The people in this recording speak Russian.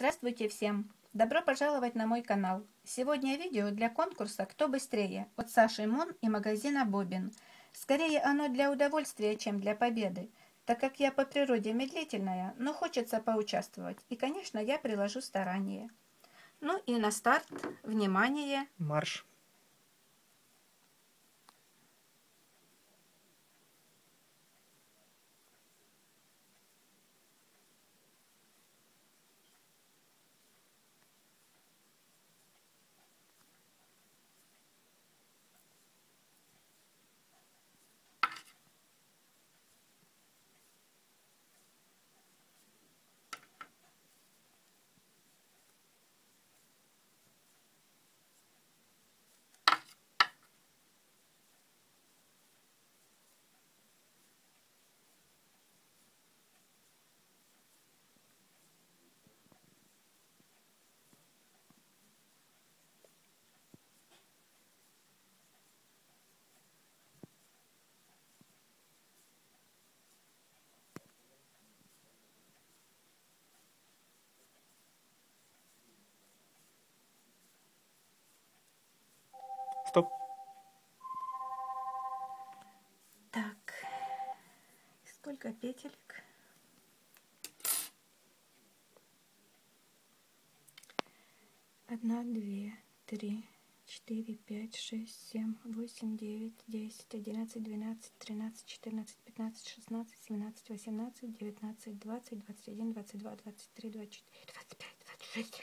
Здравствуйте всем! Добро пожаловать на мой канал. Сегодня видео для конкурса «Кто быстрее» от Саши Мон и магазина Бобин. Скорее оно для удовольствия, чем для победы, так как я по природе медлительная, но хочется поучаствовать, и, конечно, я приложу старание. Ну и на старт, внимание! Марш! Стоп. Так, сколько петелек? Одна, две, три, четыре, пять, шесть, семь, восемь, девять, десять, одиннадцать, двенадцать, тринадцать, четырнадцать, пятнадцать, шестнадцать, семнадцать, восемнадцать, девятнадцать, двадцать, двадцать один, двадцать два, двадцать три, двадцать четыре, двадцать пять, двадцать шесть.